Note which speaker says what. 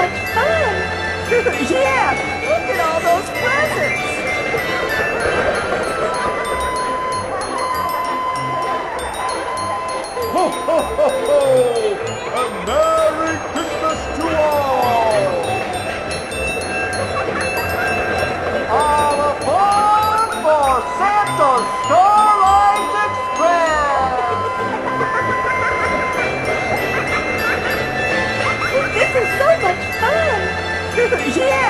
Speaker 1: much fun.
Speaker 2: yeah, look at all those presents.
Speaker 3: Ho, ho, ho, ho! A Merry Christmas to all! yeah!